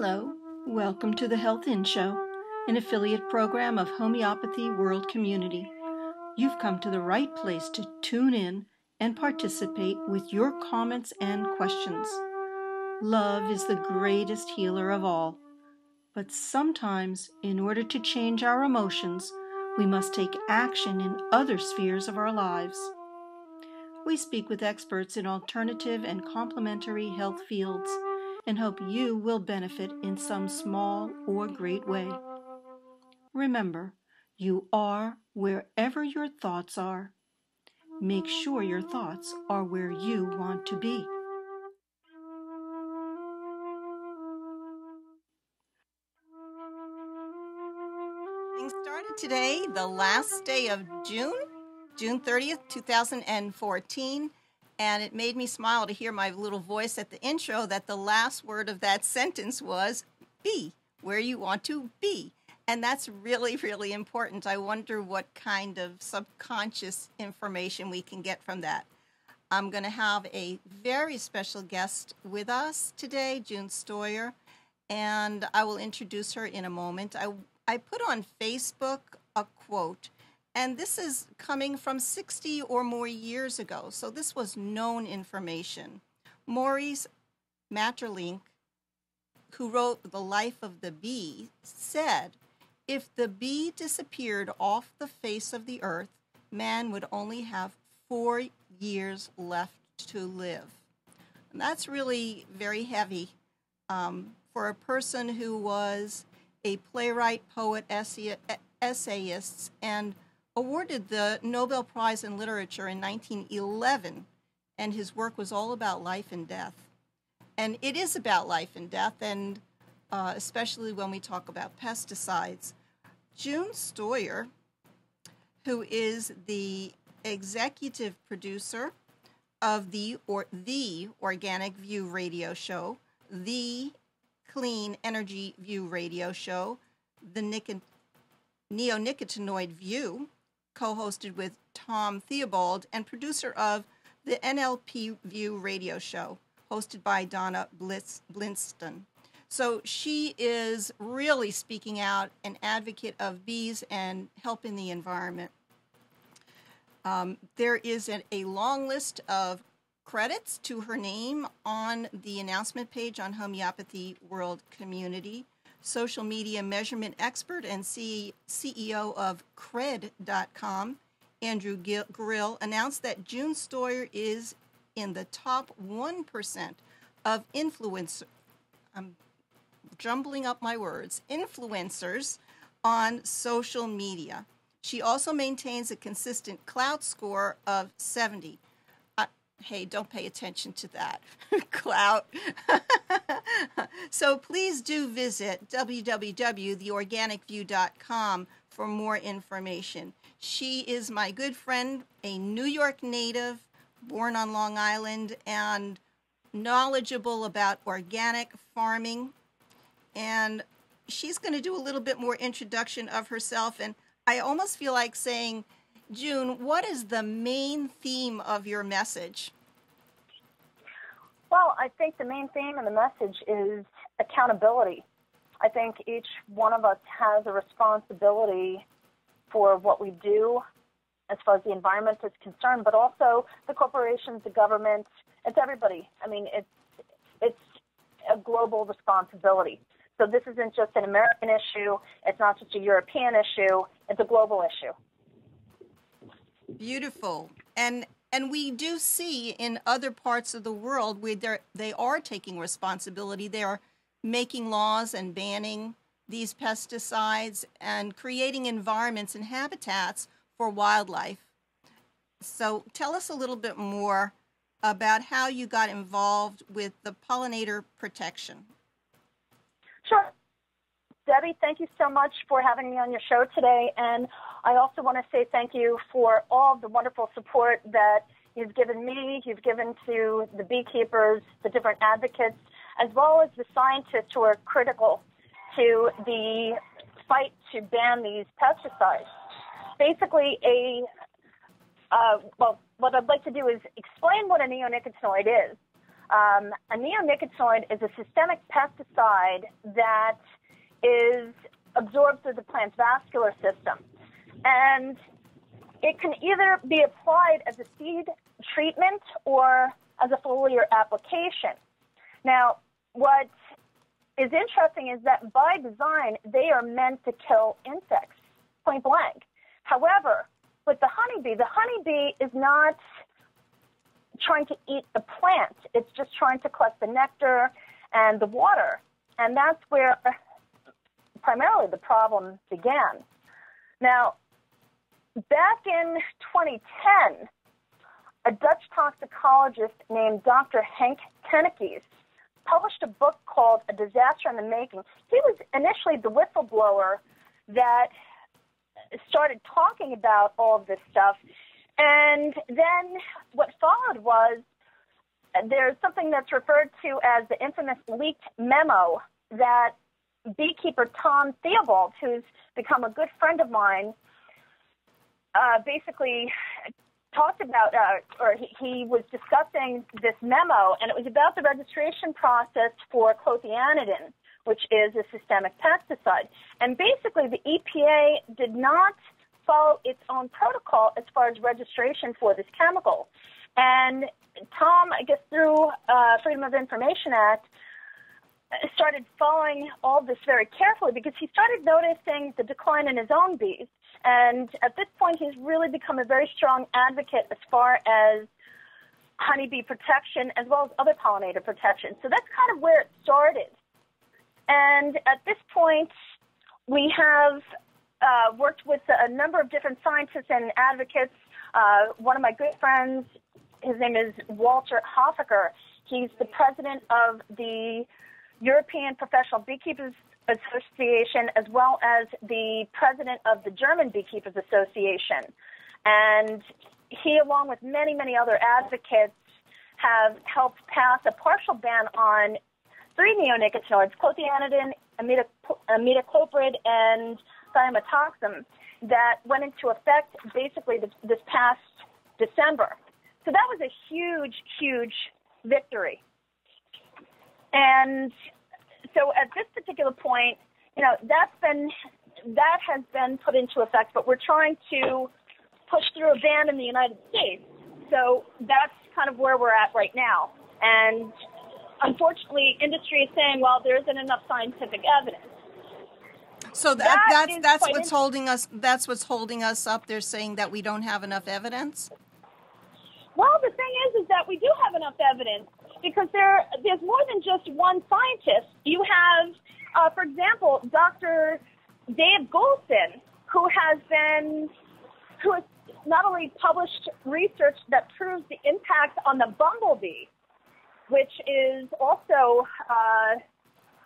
Hello, welcome to the Health Inn Show, an affiliate program of Homeopathy World Community. You've come to the right place to tune in and participate with your comments and questions. Love is the greatest healer of all. But sometimes, in order to change our emotions, we must take action in other spheres of our lives. We speak with experts in alternative and complementary health fields and hope you will benefit in some small or great way. Remember, you are wherever your thoughts are. Make sure your thoughts are where you want to be. started today, the last day of June, June 30th, 2014 and it made me smile to hear my little voice at the intro that the last word of that sentence was be where you want to be. And that's really, really important. I wonder what kind of subconscious information we can get from that. I'm going to have a very special guest with us today, June Stoyer, and I will introduce her in a moment. I, I put on Facebook a quote and this is coming from 60 or more years ago, so this was known information. Maurice Maeterlinck, who wrote The Life of the Bee, said, If the bee disappeared off the face of the earth, man would only have four years left to live. And that's really very heavy um, for a person who was a playwright, poet, essayist, and awarded the Nobel Prize in Literature in 1911, and his work was all about life and death. And it is about life and death, and uh, especially when we talk about pesticides. June Stoyer, who is the executive producer of the or the Organic View radio show, the Clean Energy View radio show, the Neonicotinoid View, co hosted with Tom Theobald, and producer of the NLP View radio show, hosted by Donna Blitz, Blinston. So she is really speaking out, an advocate of bees and helping the environment. Um, there is a, a long list of credits to her name on the announcement page on Homeopathy World Community social media measurement expert and CEO of Kred.com, Andrew Grill, announced that June Stoyer is in the top 1% of influencer. I'm jumbling up my words. Influencers on social media. She also maintains a consistent cloud score of 70 hey, don't pay attention to that Klout. so please do visit www.theorganicview.com for more information. She is my good friend, a New York native, born on Long Island, and knowledgeable about organic farming. And she's going to do a little bit more introduction of herself. And I almost feel like saying, June, what is the main theme of your message? Well, I think the main theme and the message is accountability. I think each one of us has a responsibility for what we do as far as the environment is concerned, but also the corporations, the government, it's everybody. I mean, it's it's a global responsibility. So this isn't just an American issue, it's not just a European issue, it's a global issue. Beautiful. And and we do see in other parts of the world where they are taking responsibility. They are making laws and banning these pesticides and creating environments and habitats for wildlife. So tell us a little bit more about how you got involved with the pollinator protection. Sure. Debbie, thank you so much for having me on your show today. And I also want to say thank you for all the wonderful support that you've given me, you've given to the beekeepers, the different advocates, as well as the scientists who are critical to the fight to ban these pesticides. Basically, a uh, well, what I'd like to do is explain what a neonicotinoid is. Um, a neonicotinoid is a systemic pesticide that is absorbed through the plant's vascular system. And it can either be applied as a seed treatment or as a foliar application. Now, what is interesting is that by design, they are meant to kill insects, point blank. However, with the honeybee, the honeybee is not trying to eat the plant. It's just trying to collect the nectar and the water. And that's where primarily the problem began. Now, back in 2010, a Dutch toxicologist named Dr. Henk Tennekes published a book called A Disaster in the Making. He was initially the whistleblower that started talking about all of this stuff. And then what followed was there's something that's referred to as the infamous leaked memo that beekeeper Tom Theobald, who's become a good friend of mine, uh, basically talked about, uh, or he, he, was discussing this memo, and it was about the registration process for clothianidin, which is a systemic pesticide. And basically, the EPA did not follow its own protocol as far as registration for this chemical. And Tom, I guess through uh, Freedom of Information Act, started following all this very carefully because he started noticing the decline in his own bees. And at this point, he's really become a very strong advocate as far as honeybee protection as well as other pollinator protection. So that's kind of where it started. And at this point, we have uh, worked with a number of different scientists and advocates. Uh, one of my good friends, his name is Walter Haefeker. He's the president of the European Professional Beekeepers Association, as well as the president of the German Beekeepers Association. And he, along with many, many other advocates, have helped pass a partial ban on three neonicotinoids, clothianidin, imidacloprid, and thiamethoxam, that went into effect basically this, this past December. So that was a huge, huge victory. And so at this particular point, you know, that's been that has been put into effect, but we're trying to push through a ban in the United States. So that's kind of where we're at right now. And unfortunately, industry is saying, well, there isn't enough scientific evidence. So that, that that's that's what's holding us. That's what's holding us up. They're saying that we don't have enough evidence. Well, the thing is, is that we do have enough evidence because there there's more than just one scientist. You have, uh, for example, Dr. Dave Goulson, who has been who has not only published research that proves the impact on the bumblebee, which is also uh,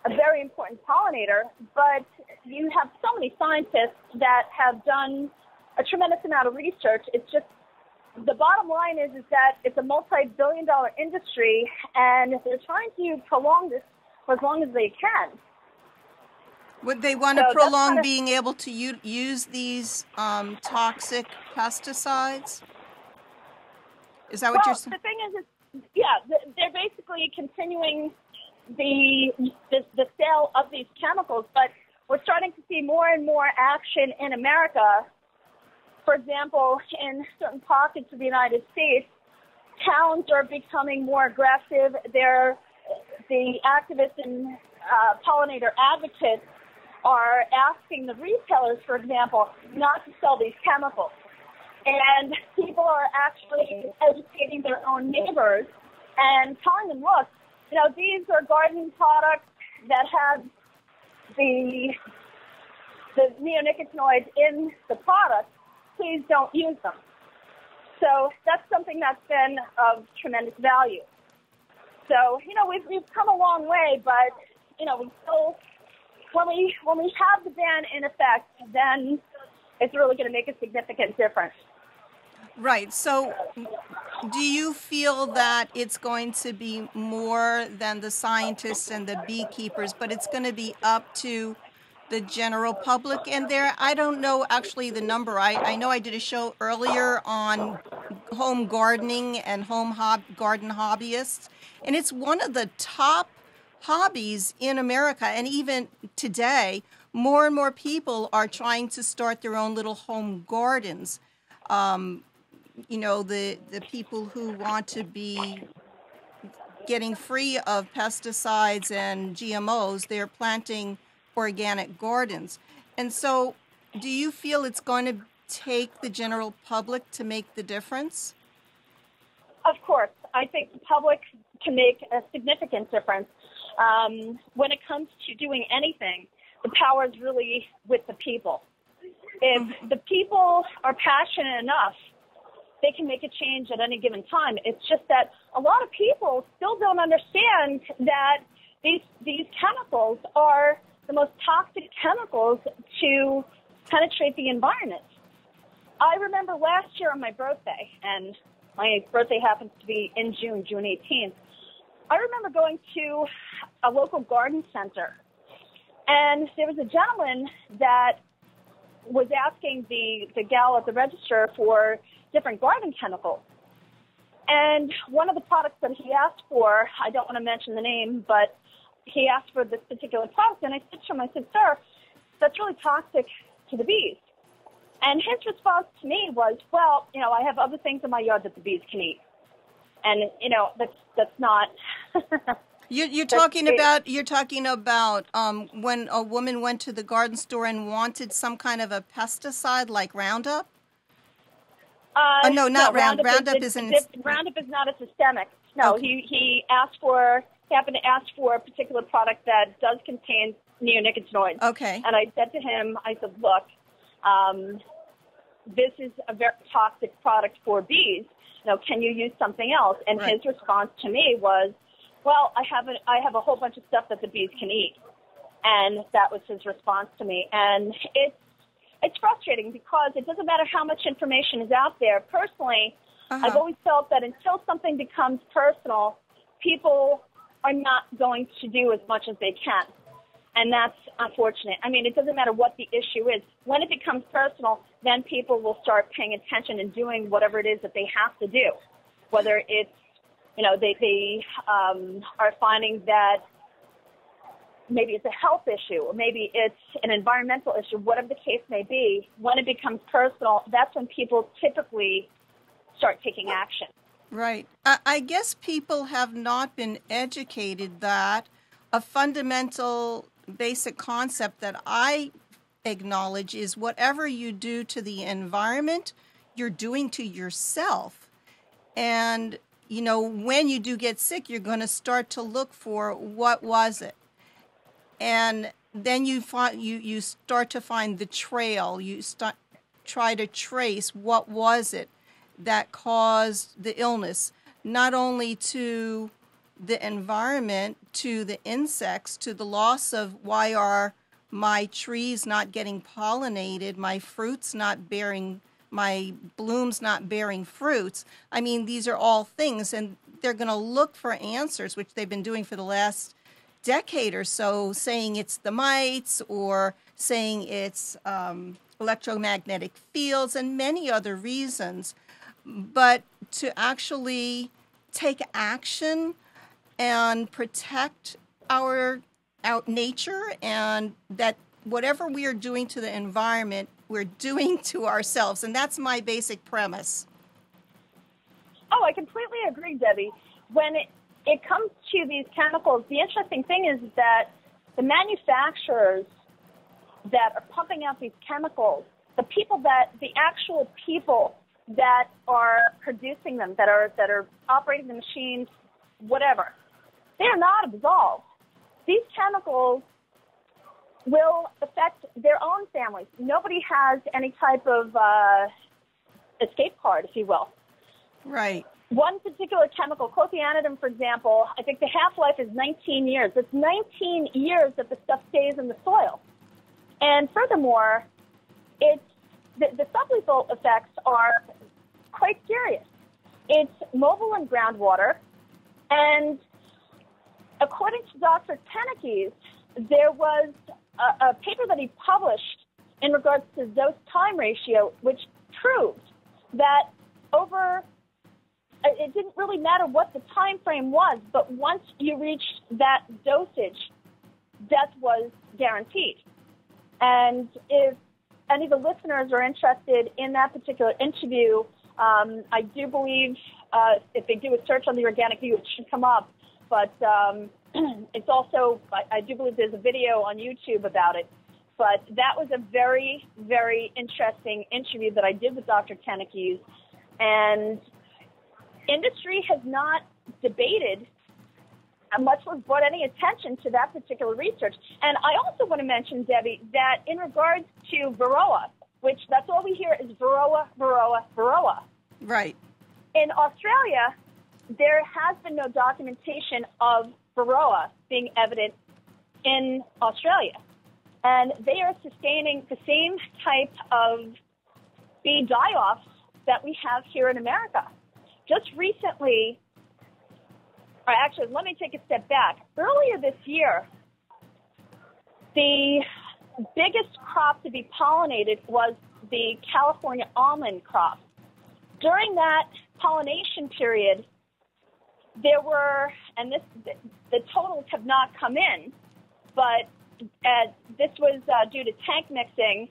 a very important pollinator, but you have so many scientists that have done a tremendous amount of research. It's just the bottom line is is that it's a multi-billion dollar industry and they're trying to prolong this for as long as they can. Would they want so to prolong kind of, being able to u- use these um, toxic pesticides? Is that what well, you're saying? The thing is, is yeah, they're basically continuing the, the the sale of these chemicals, but we're starting to see more and more action in America for example, in certain pockets of the United States, towns are becoming more aggressive. They're, the activists and uh, pollinator advocates are asking the retailers, for example, not to sell these chemicals. And people are actually educating their own neighbors and telling them, look, you know, these are gardening products that have the the neonicotinoids in the product, please don't use them. So that's something that's been of tremendous value. So, you know, we've, we've come a long way, but, you know, we still, when we, when we have the ban in effect, then it's really going to make a significant difference. Right. So, do you feel that it's going to be more than the scientists and the beekeepers, but it's going to be up to the general public and there. I don't know actually the number. I, I know i did a show earlier on home gardening and home hob- garden hobbyists and it's one of the top hobbies in america and even today more and more people are trying to start their own little home gardens. Um, you know the the people who want to be getting free of pesticides and GMOs, they're planting organic gardens. And so, do you feel it's going to take the general public to make the difference? Of course. I think the public can make a significant difference. Um, when it comes to doing anything, the power is really with the people. If mm-hmm. the people are passionate enough they can make a change at any given time. It's just that a lot of people still don't understand that these these chemicals are the most toxic chemicals to penetrate the environment. I remember last year on my birthday, and my birthday happens to be in June, June 18th. I remember going to a local garden center, and there was a gentleman that was asking the, the gal at the register for different garden chemicals. And one of the products that he asked for, I don't want to mention the name, but he asked for this particular product, and I said to him, I said, sir, that's really toxic to the bees. And his response to me was, well, you know, I have other things in my yard that the bees can eat. And, you know, that's, that's not. You're, you're talking about you're talking about um, when a woman went to the garden store and wanted some kind of a pesticide like Roundup. Uh, oh, no, not no, Roundup. Roundup, Roundup is, isn't. Roundup is not a systemic. No, okay. he he asked for happened to ask for a particular product that does contain neonicotinoids. Okay. And I said to him, I said, look, um, this is a very toxic product for bees. Now, can you use something else? And right. his response to me was, well, I have a, I have a whole bunch of stuff that the bees can eat. And that was his response to me. And it's it's frustrating because it doesn't matter how much information is out there. Personally, uh-huh. I've always felt that until something becomes personal, people are not going to do as much as they can. And that's unfortunate. I mean, it doesn't matter what the issue is. When it becomes personal, then people will start paying attention and doing whatever it is that they have to do. Whether it's, you know, they, they um, are finding that maybe it's a health issue, or maybe it's an environmental issue, whatever the case may be, when it becomes personal, that's when people typically start taking action. Right. I guess people have not been educated that a fundamental basic concept that I acknowledge is whatever you do to the environment, you're doing to yourself. And, you know, when you do get sick, you're going to start to look for what was it? and then you find you you start to find the trail you start try to trace what was it that caused the illness not only to the environment to the insects to the loss of why are my trees not getting pollinated my fruits not bearing my blooms not bearing fruits i mean these are all things and they're going to look for answers which they've been doing for the last decade or so saying it's the mites or saying it's um, electromagnetic fields and many other reasons. But to actually take action and protect our, our nature and that whatever we are doing to the environment, we're doing to ourselves. And that's my basic premise. Oh, I completely agree, Debbie. When it, it comes to these chemicals, the interesting thing is that the manufacturers that are pumping out these chemicals, the people that, the actual people that are producing them, that are, that are operating the machines, whatever, they are not absolved. These chemicals will affect their own families. Nobody has any type of uh, escape card, if you will. Right one particular chemical, clothianidin, for example, I think the half life is 19 years. It's 19 years that the stuff stays in the soil. And furthermore, it's, the, the sublethal effects are quite serious. It's mobile in groundwater, and according to Dr. Tennekes, there was a, a paper that he published in regards to dose time ratio, which proved that over uh, it didn't really matter what the time frame was, but once you reached that dosage, death was guaranteed. And if any of the listeners are interested in that particular interview, um, I do believe uh, if they do a search on the Organic View, it should come up. But um, it's also, I, I do believe there's a video on YouTube about it. But that was a very, very interesting interview that I did with Dr. Tennekes. And industry has not debated much was brought any attention to that particular research. And I also want to mention, Debbie, that in regards to Varroa, which that's all we hear is Varroa, Varroa, Varroa. Right. In Australia, there has been no documentation of Varroa being evident in Australia. And they are sustaining the same type of bee die offs that we have here in America. Just recently, or actually, let me take a step back. Earlier this year, the biggest crop to be pollinated was the California almond crop. During that pollination period, there were, and this the totals have not come in, but uh, this was uh, due to tank mixing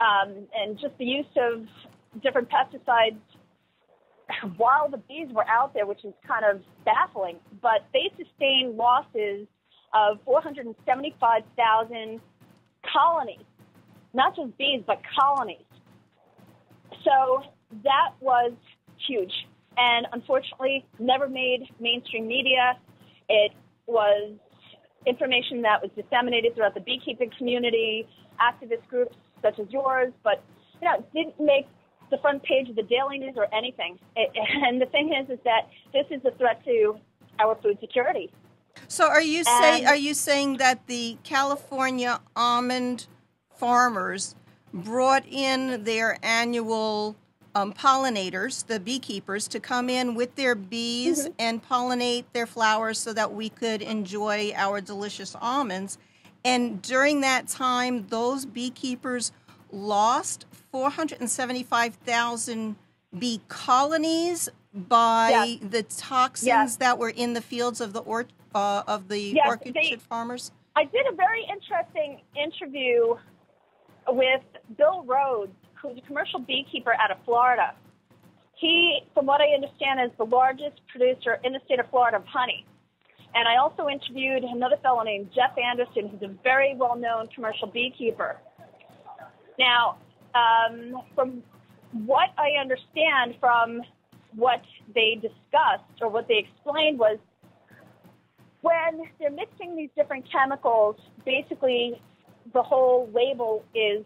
um, and just the use of different pesticides while the bees were out there, which is kind of baffling. But they sustained losses of 475,000 colonies, not just bees, but colonies. So that was huge and unfortunately never made mainstream media. It was information that was disseminated throughout the beekeeping community, activist groups such as yours, but you know, didn't make the front page of the Daily News or anything. It, and the thing is, is that this is a threat to our food security. So, are you saying are you saying that the California almond farmers brought in their annual um, pollinators, the beekeepers, to come in with their bees mm-hmm. and pollinate their flowers so that we could enjoy our delicious almonds. And during that time, those beekeepers lost 475,000 bee colonies by yes. the toxins yes. that were in the fields of the or, uh, of the yes, orchid they, farmers? I did a very interesting interview with Bill Rhodes, who's a commercial beekeeper out of Florida. He, from what I understand, is the largest producer in the state of Florida of honey. And I also interviewed another fellow named Jeff Anderson, who's a very well known commercial beekeeper. Now, um, from what I understand from what they discussed or what they explained was when they're mixing these different chemicals, basically the whole label is,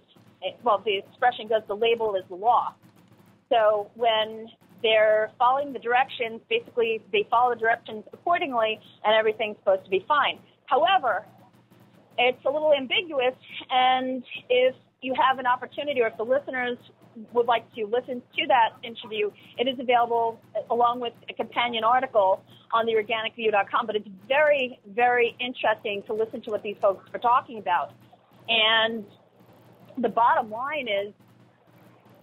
well, the expression goes, the label is the law. So when they're following the directions, basically they follow the directions accordingly and everything's supposed to be fine. However, it's a little ambiguous and if you have an opportunity or if the listeners would like to listen to that interview, it is available along with a companion article on theorganicview.com. But it's very, very interesting to listen to what these folks are talking about. And the bottom line is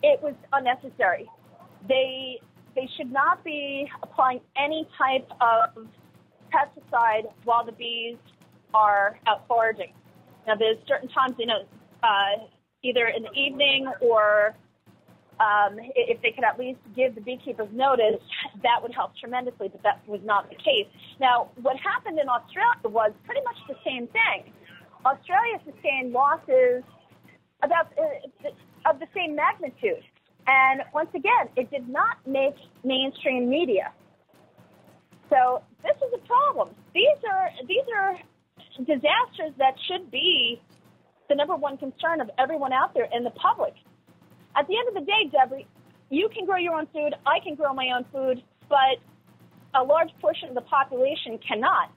it was unnecessary. They they should not be applying any type of pesticide while the bees are out foraging. Now, there's certain times, you know, uh, either in the evening or um, if they could at least give the beekeepers notice, that would help tremendously, but that was not the case. Now, what happened in Australia was pretty much the same thing. Australia sustained losses about uh, of the same magnitude, and once again, it did not make mainstream media. So this is a problem. These are these are disasters that should be the number one concern of everyone out there and the public. At the end of the day, Debbie, you can grow your own food, I can grow my own food, but a large portion of the population cannot.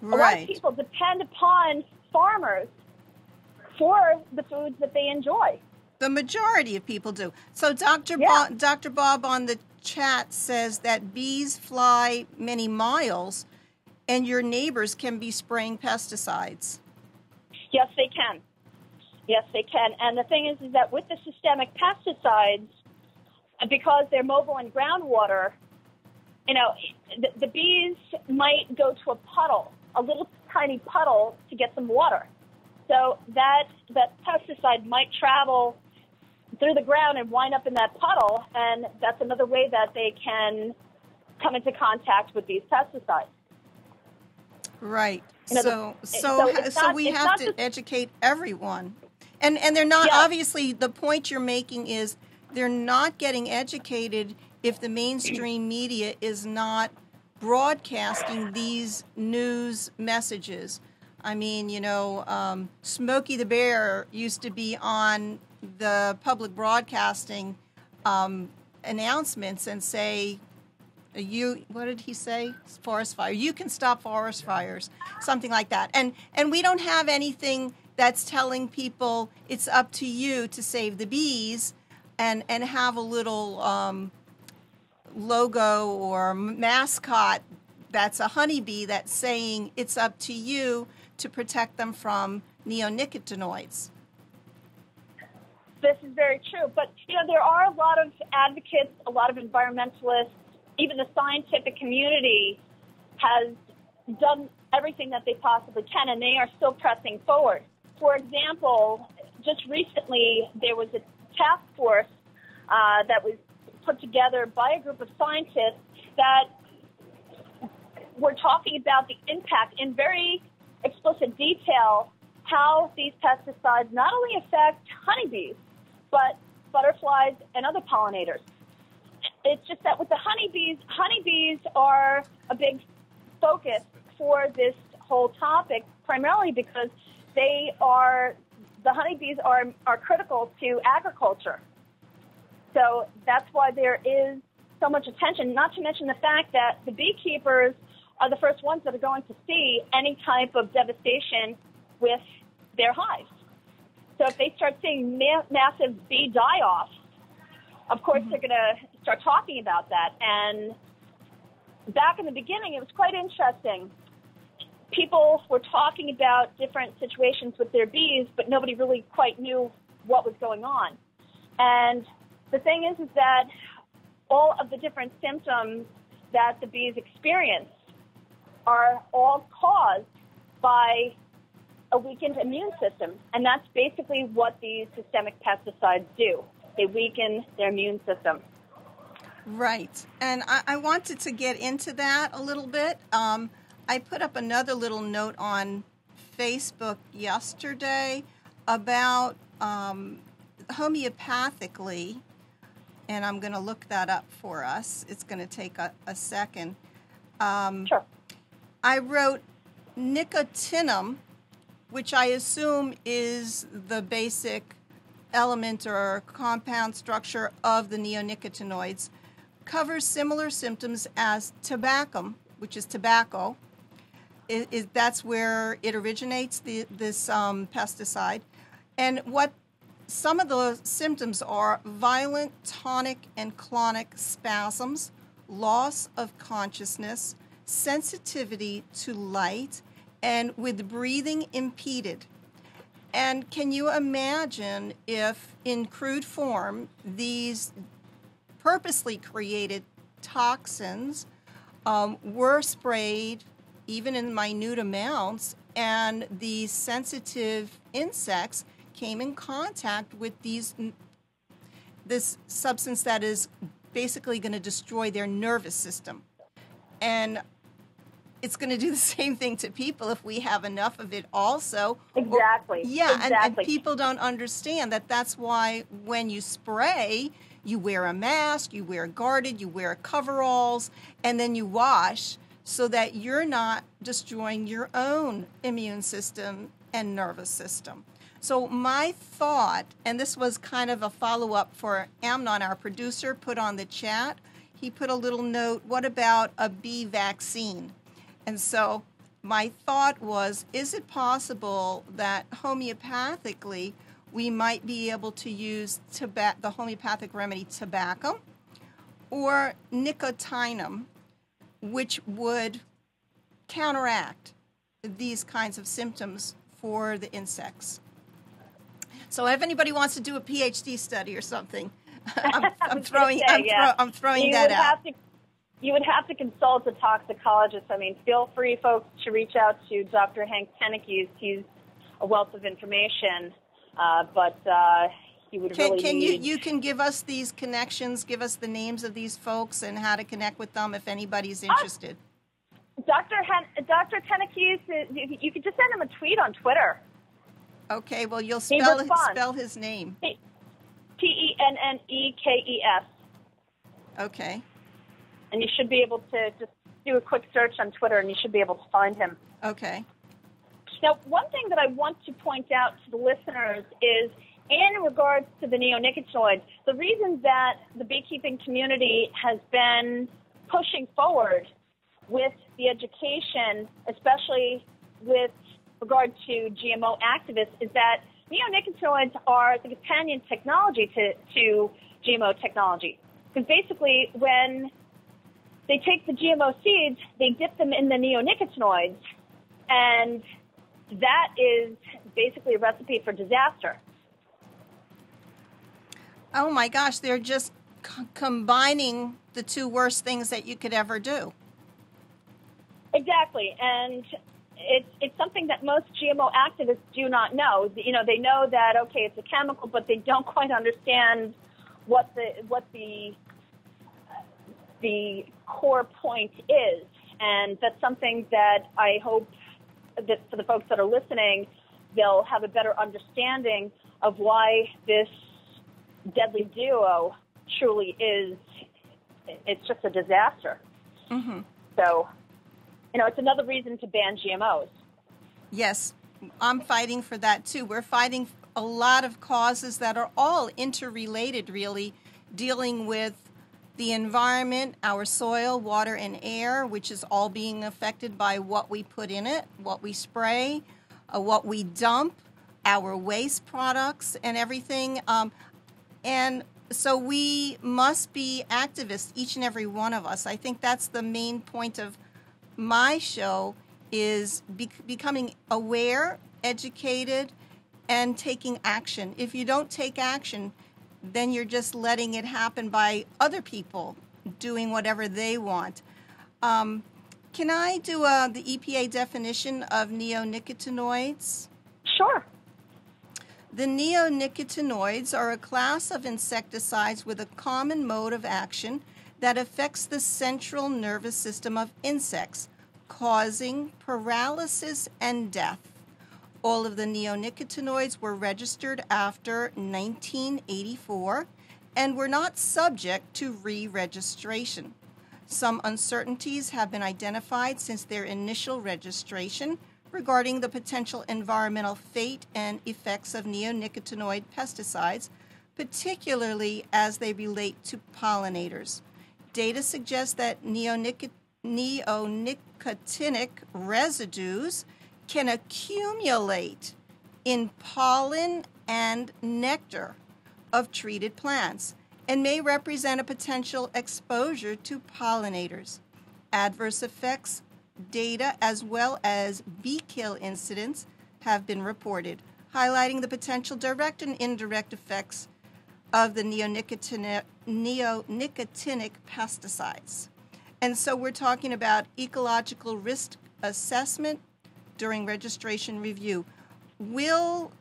Right. A lot of people depend upon farmers for the foods that they enjoy. The majority of people do. So Dr. Yeah. Bob, Dr. Bob on the chat says that bees fly many miles and your neighbors can be spraying pesticides. Yes, they can. Yes, they can. And the thing is, is that with the systemic pesticides, because they're mobile in groundwater, you know, the, the bees might go to a puddle, a little tiny puddle, to get some water. So that that pesticide might travel through the ground and wind up in that puddle, and that's another way that they can come into contact with these pesticides. Right. You know, so, the, so, so, so not, we have to just, educate everyone, and and they're not yeah. obviously the point you're making is they're not getting educated if the mainstream media is not broadcasting these news messages. I mean, you know, um, Smokey the Bear used to be on the public broadcasting um, announcements and say, you what did he say? Forest fire. You can stop forest fires. Something like that. And and we don't have anything that's telling people it's up to you to save the bees and and have a little um, logo or mascot that's a honeybee that's saying it's up to you to protect them from neonicotinoids. This is very true, but you know there are a lot of advocates, a lot of environmentalists, even the scientific community has done everything that they possibly can, and they are still pressing forward. For example, just recently there was a task force uh, that was put together by a group of scientists that were talking about the impact in very explicit detail how these pesticides not only affect honeybees, but butterflies and other pollinators. It's just that with the honeybees, honeybees are a big focus for this whole topic, primarily because they are the honeybees are are critical to agriculture. So that's why there is so much attention, not to mention the fact that the beekeepers are the first ones that are going to see any type of devastation with their hives. So if they start seeing ma- massive bee die off, of course mm-hmm. they're going to start talking about that. And back in the beginning, it was quite interesting. People were talking about different situations with their bees, but nobody really quite knew what was going on. And the thing is, is that all of the different symptoms that the bees experience are all caused by a weakened immune system. And that's basically what these systemic pesticides do. They weaken their immune system. Right. And I, I wanted to get into that a little bit. Um, I put up another little note on Facebook yesterday about um, homeopathically and I'm going to look that up for us. It's going to take a, a second. Um, sure. I wrote nicotinum, which I assume is the basic element or compound structure of the neonicotinoids, covers similar symptoms as tobacco, which is tobacco. It, it, that's where it originates, the, this um, pesticide. And what some of the symptoms are violent tonic and clonic spasms, loss of consciousness, sensitivity to light, and with breathing impeded. And can you imagine if, in crude form, these purposely created toxins um, were sprayed, even in minute amounts, and these sensitive insects came in contact with these this substance that is basically going to destroy their nervous system. And it's going to do the same thing to people if we have enough of it also. Exactly. Or, yeah, exactly. And, and people don't understand that that's why when you spray, you wear a mask, you wear guarded, you wear coveralls, and then you wash so that you're not destroying your own immune system and nervous system. So my thought, and this was kind of a follow up for Amnon, our producer, put on the chat. He put a little note, what about a bee vaccine? And so my thought was, is it possible that homeopathically we might be able to use toba- the homeopathic remedy tobacco or nicotinum, which would counteract these kinds of symptoms for the insects. So if anybody wants to do a PhD study or something, I'm, I'm throwing say, I'm, yeah. thro- I'm, throwing you that out. To, you would have to consult a toxicologist. I mean, feel free, folks, to reach out to Dr. Hank Tennekes. He's a wealth of information, uh, but uh, he would can, really can need... you you can give us these connections, give us the names of these folks and how to connect with them if anybody's ah, interested. Dr. Hen- Dr. Tennekes, you, you could just send him a tweet on Twitter. Okay, well you'll spell spell his name. T E N N E K E S. Okay. And you should be able to just do a quick search on Twitter, and you should be able to find him. Okay. Now, one thing that I want to point out to the listeners is in regards to the neonicotinoids, the reason that the beekeeping community has been pushing forward with the education, especially with regard to GMO activists, is that neonicotinoids are the companion technology to, to GMO technology. Because basically, when they take the GMO seeds, they dip them in the neonicotinoids, and that is basically a recipe for disaster. Oh my gosh, they're just c- combining the two worst things that you could ever do. Exactly, and it's it's something that most GMO activists do not know. You know, they know that okay, it's a chemical, but they don't quite understand what the what the the core point is, and that's something that I hope that for the folks that are listening, they'll have a better understanding of why this deadly duo truly is. It's just a disaster. Mm-hmm. So, you know, it's another reason to ban GMOs. Yes, I'm fighting for that too. We're fighting a lot of causes that are all interrelated, really, dealing with the environment, our soil, water, and air, which is all being affected by what we put in it, what we spray, uh, what we dump, our waste products, and everything. Um, and so we must be activists, each and every one of us. I think that's the main point of my show is be- becoming aware, educated, and taking action. If you don't take action, then you're just letting it happen by other people doing whatever they want. Um, can I do uh, the EPA definition of neonicotinoids? Sure. The neonicotinoids are a class of insecticides with a common mode of action that affects the central nervous system of insects, causing paralysis and death. All of the neonicotinoids were registered after 1984 and were not subject to re registration. Some uncertainties have been identified since their initial registration regarding the potential environmental fate and effects of neonicotinoid pesticides, particularly as they relate to pollinators. Data suggests that neonicotinic residues can accumulate in pollen and nectar of treated plants and may represent a potential exposure to pollinators. Adverse effects data as well as bee kill incidents have been reported, highlighting the potential direct and indirect effects of the neonicotinic, pesticides. And so we're talking about ecological risk assessment, during registration review. Will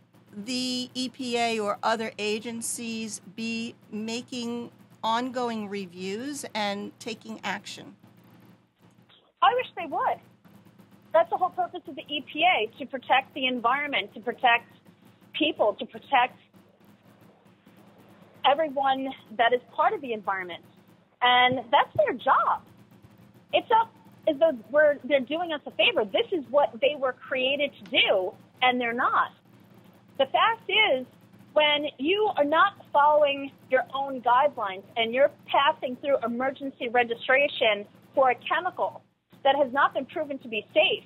the EPA or other agencies be making ongoing reviews and taking action? I wish they would. That's the whole purpose of the EPA to protect the environment, to protect people, to protect everyone that is part of the environment. And that's their job. It's up as though we're, they're doing us a favor. This is what they were created to do, and they're not. The fact is, when you are not following your own guidelines and you're passing through emergency registration for a chemical that has not been proven to be safe,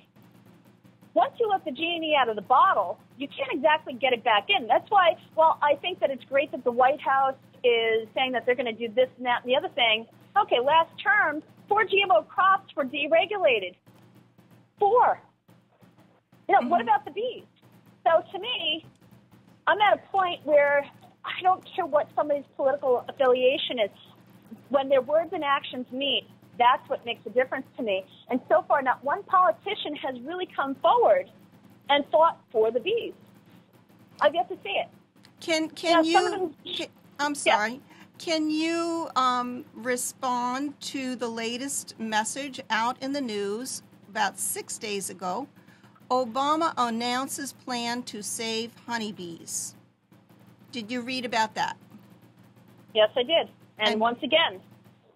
once you let the genie out of the bottle, you can't exactly get it back in. That's why, well, I think that it's great that the White House is saying that they're going to do this and that and the other thing. Okay, last term, four GMO crops were deregulated. Four. You know, mm-hmm. what about the bees? So to me, I'm at a point where I don't care what somebody's political affiliation is. When their words and actions meet, that's what makes a difference to me. And so far, not one politician has really come forward and fought for the bees. I've yet to see it. Can can Yeah, you? them- can- I'm sorry. Can you um, respond to the latest message out in the news about six days ago? Obama announces plan to save honeybees. Did you read about that? Yes, I did. And, And- once again,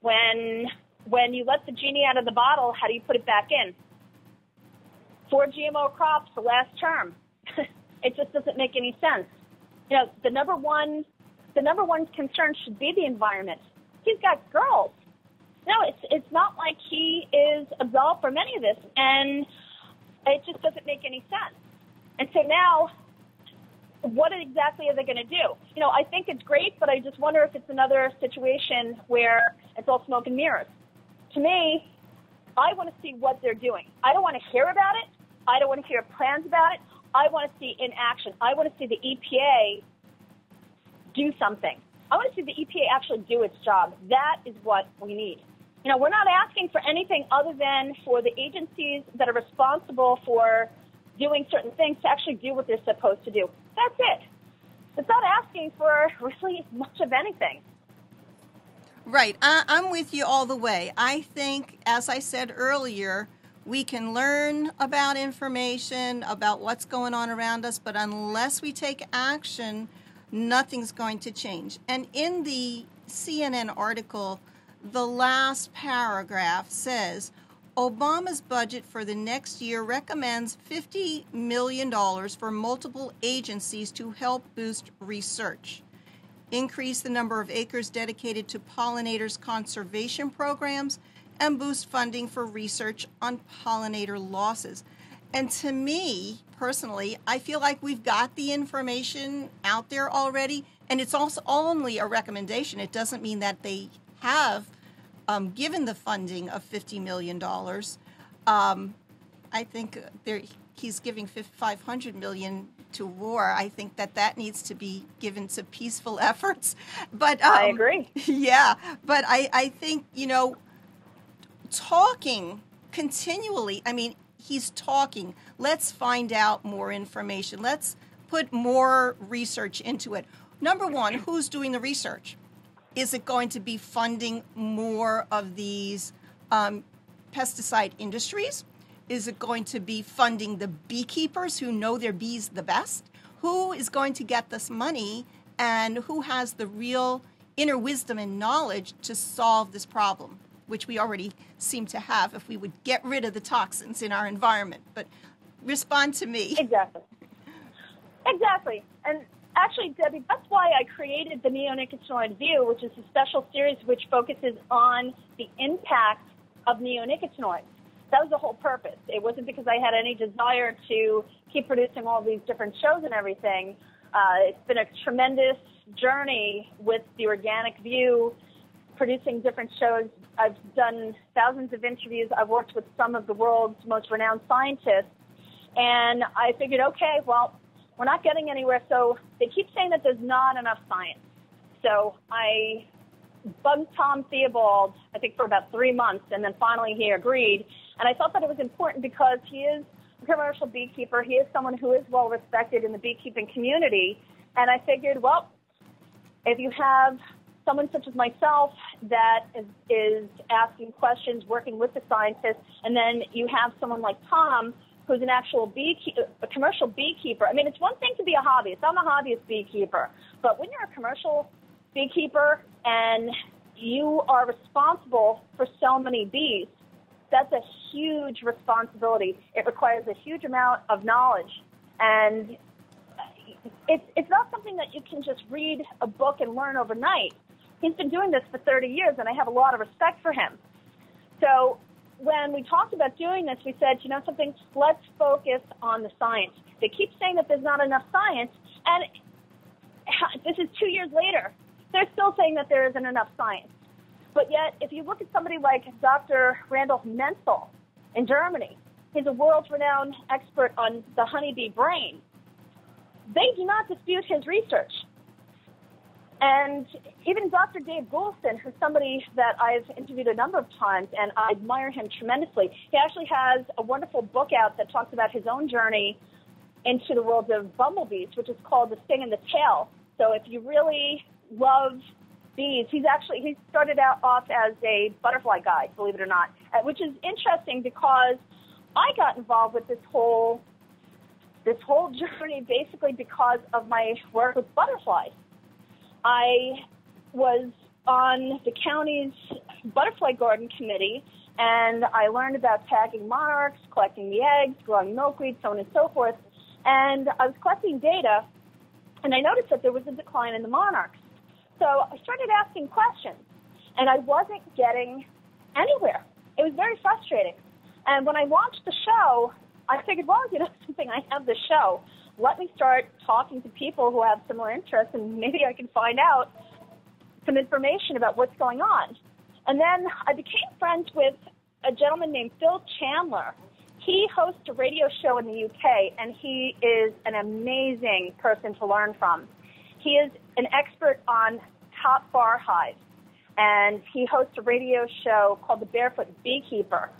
when when you let the genie out of the bottle, how do you put it back in? Four GMO crops the last term. it just doesn't make any sense. You know, the number one the number one concern should be the environment. He's got girls. No, it's it's not like he is absolved from any of this, and it just doesn't make any sense. And so now what exactly are they going to do? You know, I think it's great, but I just wonder if it's another situation where it's all smoke and mirrors. To me, I want to see what they're doing. I don't want to hear about it. I don't want to hear plans about it. I want to see in action. I want to see the EPA do something. I want to see the EPA actually do its job. That is what we need. You know, we're not asking for anything other than for the agencies that are responsible for doing certain things to actually do what they're supposed to do. That's it. It's not asking for really much of anything. Right. I, I'm with you all the way. I think, as I said earlier, we can learn about information, about what's going on around us, but unless we take action, nothing's going to change. And in the CNN article, the last paragraph says Obama's budget for the next year recommends $50 million for multiple agencies to help boost research increase the number of acres dedicated to pollinators conservation programs, and boost funding for research on pollinator losses. And to me, personally, I feel like we've got the information out there already, and it's also only a recommendation. It doesn't mean that they have um, given the funding of $50 million. Um, I think there, he's giving 500 million to war. I think that that needs to be given to peaceful efforts. But um, I agree. Yeah, but I, I think you know, talking continually. I mean, he's talking. Let's find out more information. Let's put more research into it. Number one, who's doing the research? Is it going to be funding more of these um, pesticide industries? Is it going to be funding the beekeepers who know their bees the best? Who is going to get this money and who has the real inner wisdom and knowledge to solve this problem, which we already seem to have if we would get rid of the toxins in our environment? But respond to me. Exactly. Exactly. And actually, Debbie, that's why I created the neonicotinoid view, which is a special series which focuses on the impact of neonicotinoids. That was the whole purpose. It wasn't because I had any desire to keep producing all these different shows and everything. Uh, it's been a tremendous journey with the organic view, producing different shows. I've done thousands of interviews. I've worked with some of the world's most renowned scientists. And I figured, okay, well, we're not getting anywhere. So they keep saying that there's not enough science. So I bugged Tom Theobald, I think, for about three months, and then finally he agreed. And I thought that it was important because he is a commercial beekeeper. He is someone who is well respected in the beekeeping community. And I figured, well, if you have someone such as myself that is, is asking questions, working with the scientists, and then you have someone like Tom who's an actual beekeeper, a commercial beekeeper. I mean, it's one thing to be a hobbyist. I'm a hobbyist beekeeper, but when you're a commercial beekeeper and you are responsible for so many bees, that's a huge responsibility. It requires a huge amount of knowledge, and it's it's not something that you can just read a book and learn overnight. He's been doing this for 30 years, and I have a lot of respect for him. So when we talked about doing this, we said, you know something, let's focus on the science. They keep saying that there's not enough science, and this is two years later. They're still saying that there isn't enough science. But yet, if you look at somebody like Dr. Randolf Menzel in Germany, he's a world renowned expert on the honeybee brain. they do not dispute his research. And even Dr. Dave Goulson, who's somebody that I've interviewed a number of times, and I admire him tremendously, he actually has a wonderful book out that talks about his own journey into the world of bumblebees, which is called The Sting and the Tale. So if you really love bees, he's actually, he started out off as a butterfly guide, believe it or not, uh, which is interesting because I got involved with this whole, this whole journey basically because of my work with butterflies. I was on the county's butterfly garden committee, and I learned about tagging monarchs, collecting the eggs, growing milkweed, so on and so forth. And I was collecting data, and I noticed that there was a decline in the monarchs. So I started asking questions, and I wasn't getting anywhere. It was very frustrating. And when I watched the show, I figured, well, you know something, I have the show let me start talking to people who have similar interests and maybe I can find out some information about what's going on. And then I became friends with a gentleman named Phil Chandler. He hosts a radio show in the UK and he is an amazing person to learn from. He is an expert on top bar hives and he hosts a radio show called The Barefoot Beekeeper.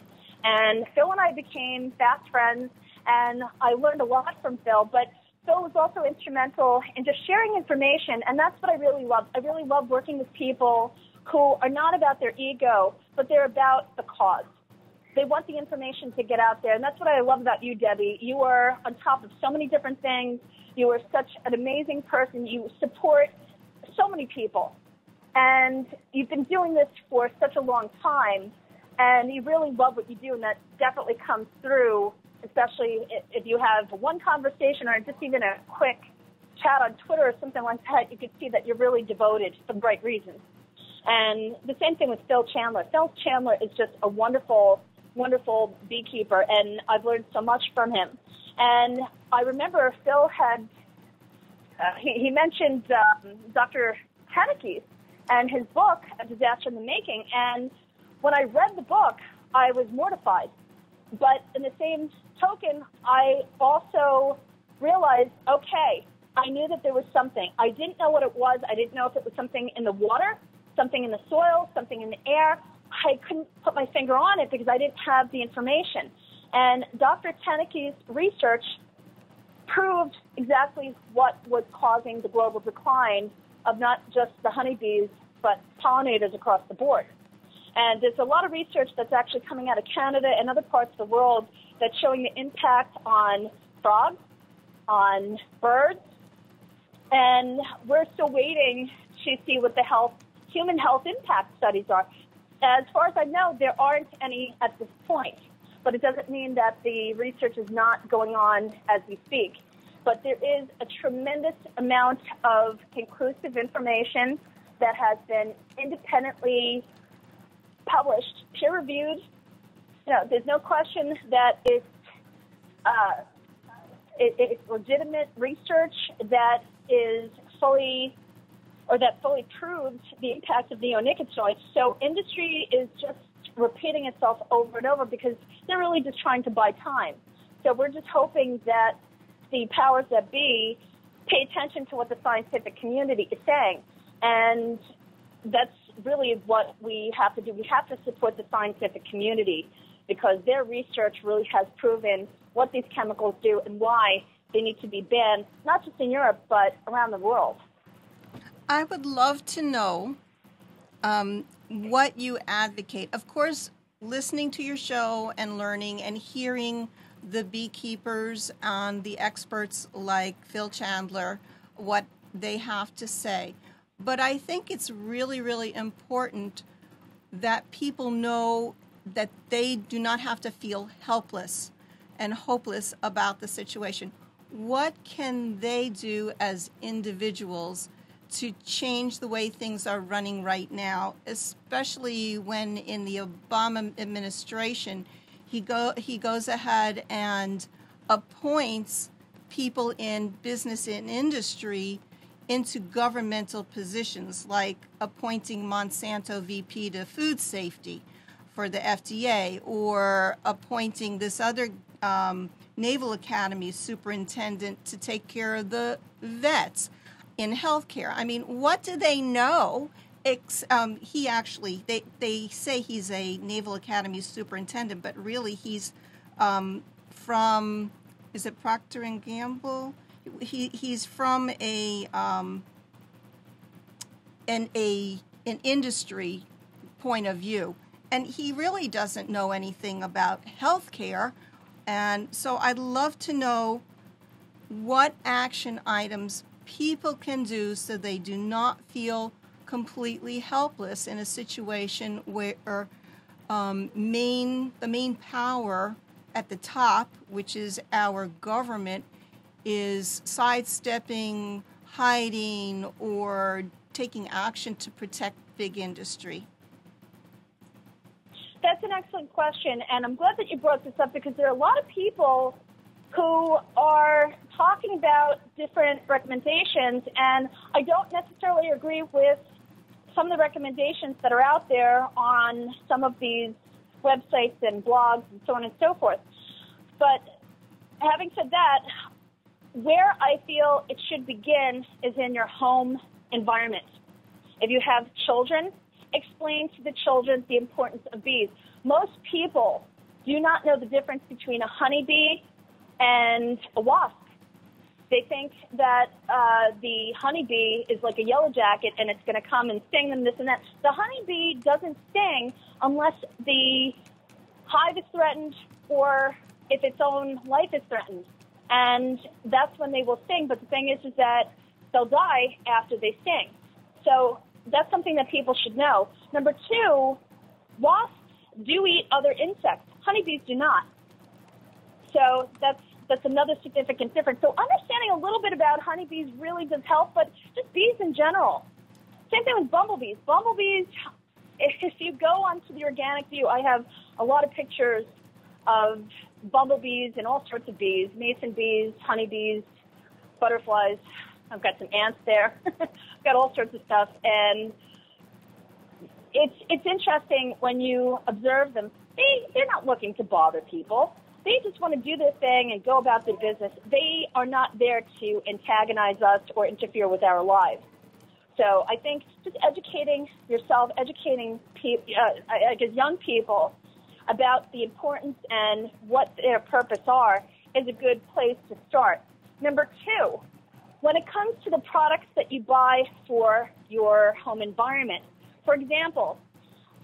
And Phil and I became fast friends and I learned a lot from Phil, but Phil was also instrumental in just sharing information, and that's what I really love. I really love working with people who are not about their ego, but they're about the cause. They want the information to get out there, and that's what I love about you, Debbie. You are on top of so many different things. You are such an amazing person. You support so many people, and you've been doing this for such a long time, and you really love what you do, and that definitely comes through especially if you have one conversation or just even a quick chat on Twitter or something like that, you can see that you're really devoted for the right reasons. And the same thing with Phil Chandler. Phil Chandler is just a wonderful, wonderful beekeeper, and I've learned so much from him. And I remember Phil had, uh, he, he mentioned um, Dr. Tennekes and his book, A Disaster in the Making. And when I read the book, I was mortified. But in the same token, I also realized, okay, I knew that there was something. I didn't know what it was. I didn't know if it was something in the water, something in the soil, something in the air. I couldn't put my finger on it because I didn't have the information. And Dr. Tennekes' research proved exactly what was causing the global decline of not just the honeybees, but pollinators across the board. And there's a lot of research that's actually coming out of Canada and other parts of the world that's showing the impact on frogs, on birds, and we're still waiting to see what the health, human health impact studies are. As far as I know, there aren't any at this point, but it doesn't mean that the research is not going on as we speak. But there is a tremendous amount of conclusive information that has been independently published, peer reviewed. You know, there's no question that it's, uh, it, it's legitimate research that is fully or that fully proves the impact of neonicotinoids. So industry is just repeating itself over and over because they're really just trying to buy time. So we're just hoping that the powers that be pay attention to what the scientific community is saying. And that's really is what we have to do. We have to support the scientific community because their research really has proven what these chemicals do and why they need to be banned, not just in Europe, but around the world. I would love to know um, what you advocate. Of course, listening to your show and learning and hearing the beekeepers and the experts like Phil Chandler, what they have to say. But I think it's really, really important that people know that they do not have to feel helpless and hopeless about the situation. What can they do as individuals to change the way things are running right now, especially when in the Obama administration he go he goes ahead and appoints people in business and industry into governmental positions like appointing Monsanto VP to food safety for the FDA or appointing this other um, Naval Academy superintendent to take care of the vets in healthcare. I mean, what do they know? Um, he actually, they, they say he's a Naval Academy superintendent, but really he's um, from, is it Procter and Gamble? He, he's from a, um, an, a, an industry point of view. And he really doesn't know anything about healthcare. And so I'd love to know what action items people can do so they do not feel completely helpless in a situation where um, main the main power at the top, which is our government, is sidestepping, hiding, or taking action to protect big industry. That's an excellent question, and I'm glad that you brought this up because there are a lot of people who are talking about different recommendations, and I don't necessarily agree with some of the recommendations that are out there on some of these websites and blogs and so on and so forth. But having said that, where I feel it should begin is in your home environment. If you have children, explain to the children the importance of bees. Most people do not know the difference between a honeybee and a wasp. They think that uh, the honeybee is like a yellow jacket and it's going to come and sting them, this and that. The honeybee doesn't sting unless the hive is threatened or if its own life is threatened. And that's when they will sting. But the thing is, is that they'll die after they sting. So that's something that people should know. Number two, wasps do eat other insects. Honeybees do not. So that's that's another significant difference. So understanding a little bit about honeybees really does help, but just bees in general. Same thing with bumblebees. Bumblebees, if you go onto the organic view, I have a lot of pictures of bumblebees and all sorts of bees, mason bees, honeybees, butterflies. I've got some ants there. I've got all sorts of stuff. And it's, it's interesting when you observe them. They, they're not looking to bother people. They just want to do their thing and go about their business. They are not there to antagonize us or interfere with our lives. So I think just educating yourself, educating pe- uh, I guess young people about the importance and what their purpose are is a good place to start. Number two, when it comes to the products that you buy for your home environment, for example,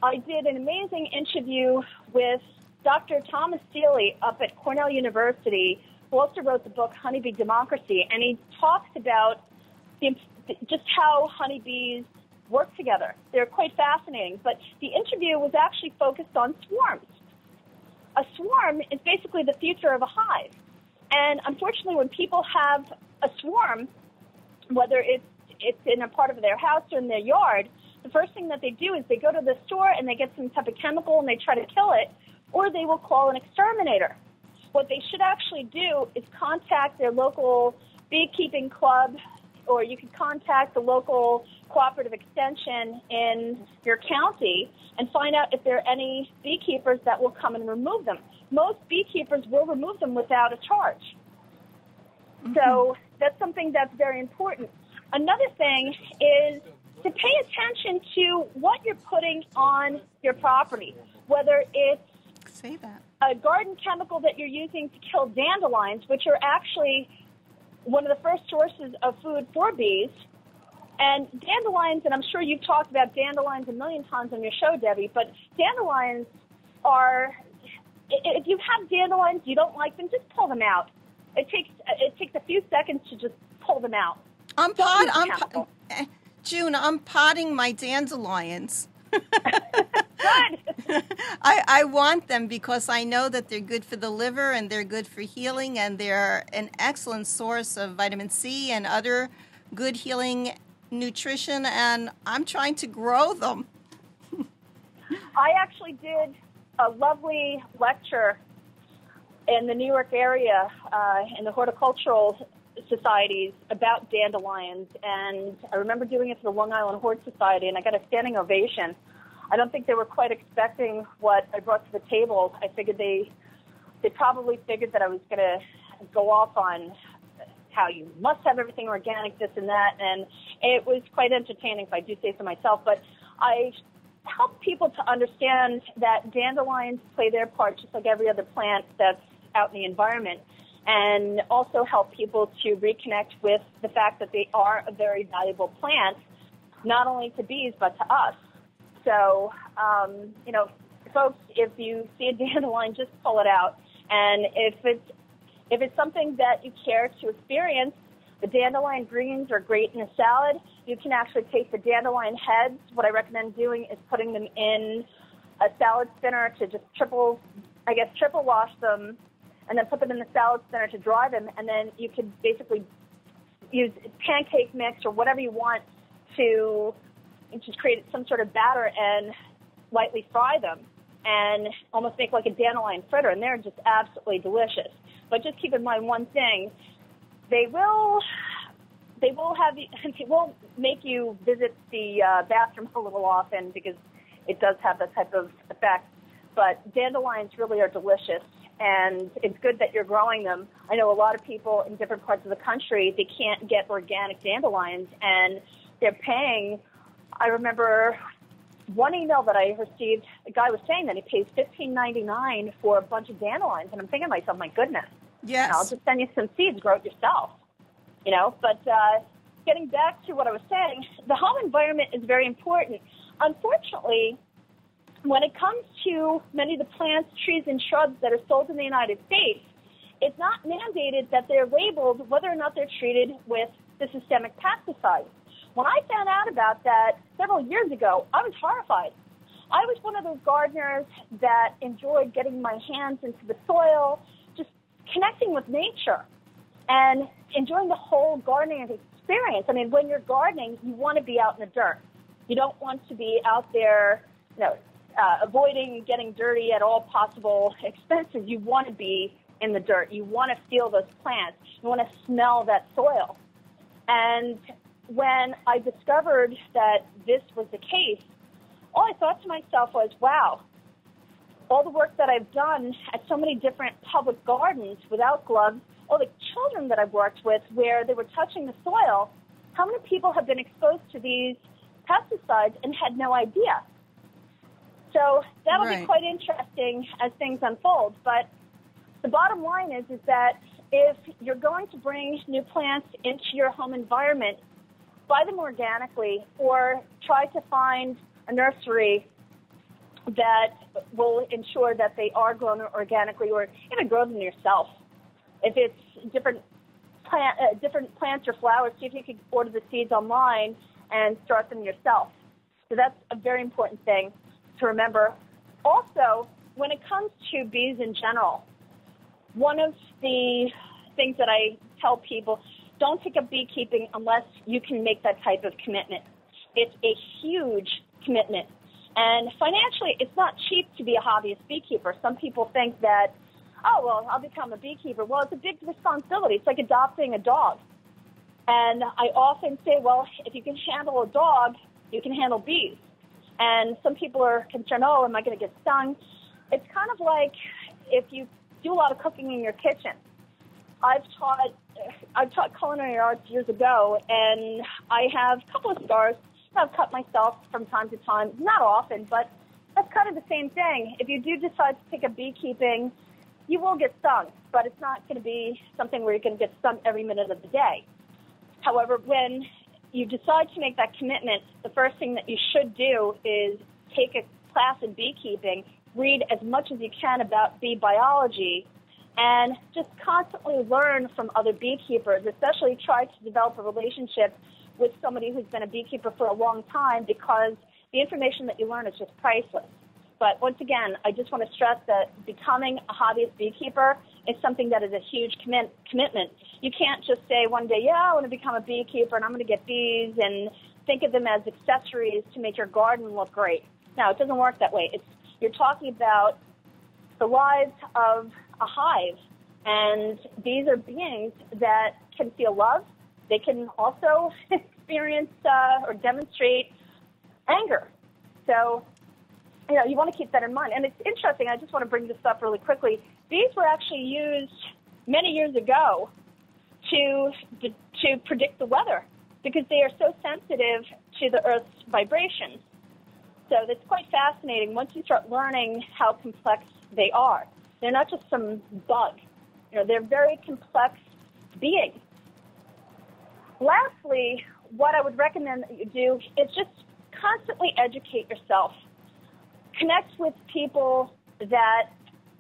I did an amazing interview with Dr. Thomas Seeley up at Cornell University, who also wrote the book Honeybee Democracy, and he talks about the, just how honeybees work together. They're quite fascinating, but the interview was actually focused on swarms. A swarm is basically the future of a hive. And unfortunately, when people have a swarm, whether it's it's in a part of their house or in their yard, the first thing that they do is they go to the store and they get some type of chemical and they try to kill it, or they will call an exterminator. What they should actually do is contact their local beekeeping club, or you can contact the local cooperative extension in your county and find out if there are any beekeepers that will come and remove them. Most beekeepers will remove them without a charge. Mm-hmm. So that's something that's very important. Another thing is to pay attention to what you're putting on your property, whether it's Say that. a garden chemical that you're using to kill dandelions, which are actually one of the first sources of food for bees. And dandelions, and I'm sure you've talked about dandelions a million times on your show, Debbie, but dandelions are, if you have dandelions, you don't like them, just pull them out. It takes it takes a few seconds to just pull them out. I'm pot. I'm po- eh, June. I'm potting my dandelions. good. I, I want them because I know that they're good for the liver and they're good for healing and they're an excellent source of vitamin C and other good healing nutrition. And I'm trying to grow them. I actually did a lovely lecture in the New York area uh, in the horticultural societies about dandelions, and I remember doing it for the Long Island Hort Society, and I got a standing ovation. I don't think they were quite expecting what I brought to the table. I figured they they probably figured that I was going to go off on how you must have everything organic, this and that, and it was quite entertaining, if I do say so myself. But I help people to understand that dandelions play their part just like every other plant that's out in the environment, and also help people to reconnect with the fact that they are a very valuable plant, not only to bees but to us. So, um, you know, folks, if you see a dandelion, just pull it out. And if it's if it's something that you care to experience, the dandelion greens are great in a salad. You can actually take the dandelion heads. What I recommend doing is putting them in a salad spinner to just triple, I guess, triple wash them, and then put them in the salad spinner to dry them. And then you could basically use pancake mix or whatever you want to just create some sort of batter and lightly fry them and almost make like a dandelion fritter, and they're just absolutely delicious. But just keep in mind one thing: they will they will have they will make you visit the uh, bathroom a little often because it does have that type of effect. But dandelions really are delicious, and it's good that you're growing them. I know a lot of people in different parts of the country they can't get organic dandelions, and they're paying. I remember one email that I received, a guy was saying that he pays fifteen ninety nine for a bunch of dandelions, and I'm thinking to myself, my goodness, yes, I'll just send you some seeds, grow it yourself, you know. But uh, getting back to what I was saying, the home environment is very important. Unfortunately, when it comes to many of the plants, trees, and shrubs that are sold in the United States, it's not mandated that they're labeled whether or not they're treated with the systemic pesticides. When I found out about that several years ago, I was horrified. I was one of those gardeners that enjoyed getting my hands into the soil, just connecting with nature and enjoying the whole gardening experience. I mean, when you're gardening, you want to be out in the dirt. You don't want to be out there, you know, uh, avoiding getting dirty at all possible expenses. You want to be in the dirt. You want to feel those plants. You want to smell that soil. And when I discovered that this was the case, all I thought to myself was, wow, all the work that I've done at so many different public gardens without gloves, all the children that I've worked with where they were touching the soil, how many people have been exposed to these pesticides and had no idea? So that'll right. be quite interesting as things unfold. But the bottom line is, is that if you're going to bring new plants into your home environment, buy them organically or try to find a nursery that will ensure that they are grown organically or even grow them yourself. If it's different plant, uh, different plants or flowers, see if you can order the seeds online and start them yourself. So that's a very important thing to remember. Also, when it comes to bees in general, one of the things that I tell people don't take up beekeeping unless you can make that type of commitment. It's a huge commitment. And financially, it's not cheap to be a hobbyist beekeeper. Some people think that, oh, well, I'll become a beekeeper. Well, it's a big responsibility. It's like adopting a dog. And I often say, well, if you can handle a dog, you can handle bees. And some people are concerned, oh, am I going to get stung? It's kind of like if you do a lot of cooking in your kitchen. I've taught I taught culinary arts years ago, and I have a couple of scars. I've cut myself from time to time, not often, but that's kind of the same thing. If you do decide to pick up beekeeping, you will get stung, but it's not going to be something where you're going to get stung every minute of the day. However, when you decide to make that commitment, the first thing that you should do is take a class in beekeeping, read as much as you can about bee biology, and just constantly learn from other beekeepers, especially try to develop a relationship with somebody who's been a beekeeper for a long time because the information that you learn is just priceless. But once again, I just want to stress that becoming a hobbyist beekeeper is something that is a huge commit- commitment. You can't just say one day, yeah, I want to become a beekeeper and I'm going to get bees and think of them as accessories to make your garden look great. No, it doesn't work that way. It's, you're talking about the lives of a hive. And these are beings that can feel love. They can also experience uh, or demonstrate anger. So, you know, you want to keep that in mind. And it's interesting. I just want to bring this up really quickly. These were actually used many years ago to to predict the weather because they are so sensitive to the Earth's vibrations. So that's quite fascinating once you start learning how complex they are. They're not just some bug. You know, they're very complex beings. Lastly, what I would recommend that you do is just constantly educate yourself. Connect with people that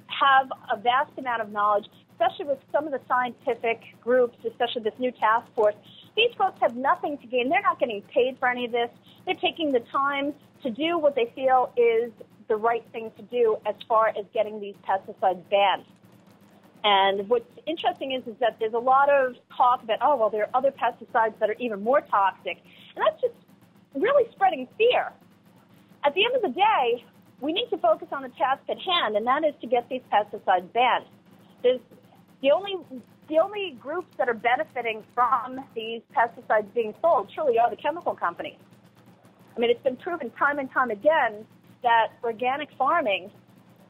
have a vast amount of knowledge, especially with some of the scientific groups, especially this new task force. These folks have nothing to gain. They're not getting paid for any of this. They're taking the time to do what they feel is the right thing to do as far as getting these pesticides banned. And what's interesting is, is that there's a lot of talk about, oh, well, there are other pesticides that are even more toxic. And that's just really spreading fear. At the end of the day, we need to focus on the task at hand, and that is to get these pesticides banned. There's the only the only groups that are benefiting from these pesticides being sold truly are the chemical companies. I mean, it's been proven time and time again that organic farming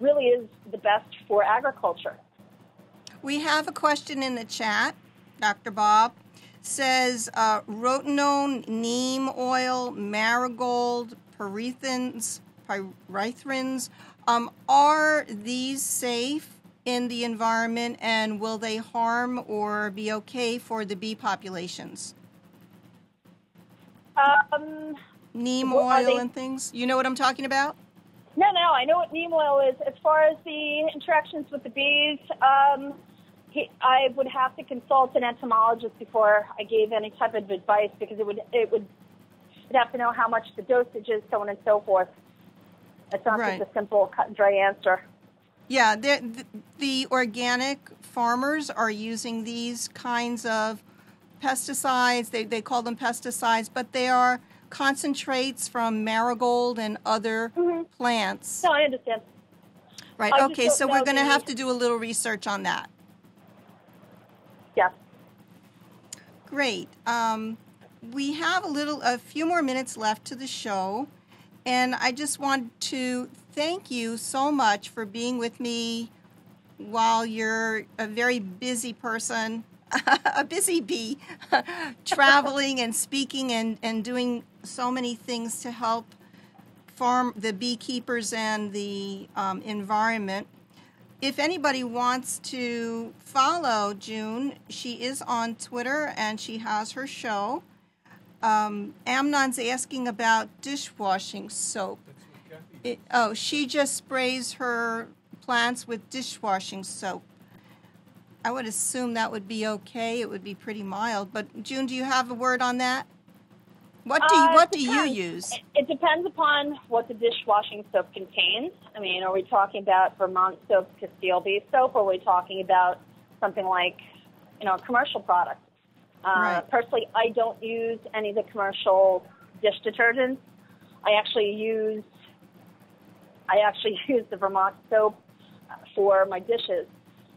really is the best for agriculture. We have a question in the chat. Dr. Bob says uh, rotenone, neem oil, marigold, pyrethrins, pyrethrins. Um, are these safe in the environment and will they harm or be okay for the bee populations? Um, neem oil they... and things. You know what I'm talking about? No, no, I know what neem oil is. As far as the interactions with the bees, um, he, I would have to consult an entomologist before I gave any type of advice because it would it would you'd have to know how much the dosage is, so on and so forth. It's not right. just a simple cut and dry answer. Yeah, the, the organic farmers are using these kinds of pesticides. They they call them pesticides, but they are concentrates from marigold and other mm-hmm. plants. No, I understand. Right. I okay, so we're going to have to do a little research on that. Yeah. Great. Um, we have a little, a few more minutes left to the show, and I just want to thank you so much for being with me while you're a very busy person, a busy bee, traveling and speaking and, and doing so many things to help farm the beekeepers and the um, environment if anybody wants to follow June, she is on Twitter and she has her show. Um, Amnon's asking about dishwashing soap. It, oh, she just sprays her plants with dishwashing soap. I would assume that would be okay. It would be pretty mild. But June, do you have a word on that? What do you, uh, what do you use? It depends upon what the dishwashing soap contains. I mean, are we talking about Vermont soap, Castile Beef soap, or are we talking about something like, you know, a commercial product? Uh, right. Personally, I don't use any of the commercial dish detergents. I actually use I actually use the Vermont soap for my dishes.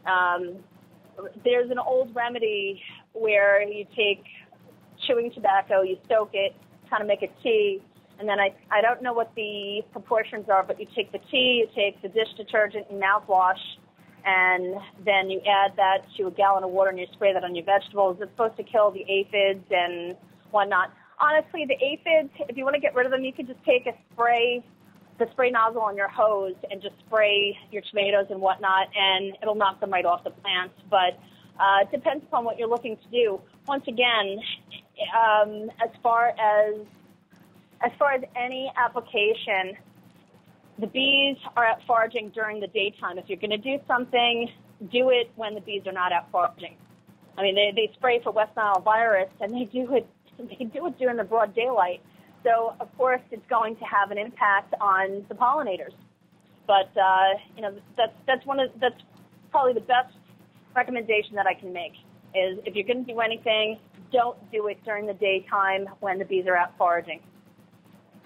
Um, there's an old remedy where you take chewing tobacco, you soak it, kind of make a tea, and then I, I don't know what the proportions are, but you take the tea, you take the dish detergent and mouthwash, and then you add that to a gallon of water and you spray that on your vegetables. It's supposed to kill the aphids and whatnot. Honestly, the aphids, if you want to get rid of them, you can just take a spray, the spray nozzle on your hose and just spray your tomatoes and whatnot, and it'll knock them right off the plants. But uh, it depends upon what you're looking to do. Once again, um, as far as as far as any application, the bees are out foraging during the daytime. If you're going to do something, do it when the bees are not out foraging. I mean, they, they spray for West Nile virus, and they do it they do it during the broad daylight. So of course, it's going to have an impact on the pollinators. But uh, you know, that's that's one of that's probably the best recommendation that I can make is if you're going to do anything, don't do it during the daytime when the bees are out foraging.